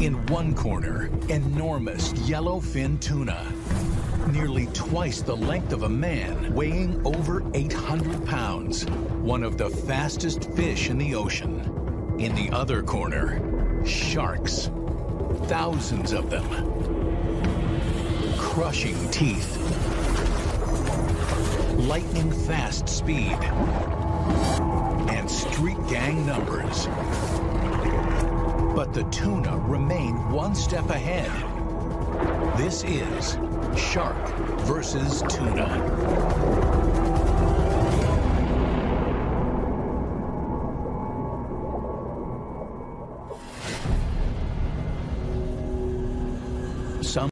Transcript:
In one corner, enormous yellowfin tuna, nearly twice the length of a man, weighing over 800 pounds, one of the fastest fish in the ocean. In the other corner, sharks, thousands of them, crushing teeth, lightning fast speed, and street gang numbers. But the tuna remained one step ahead. This is Shark versus Tuna. Some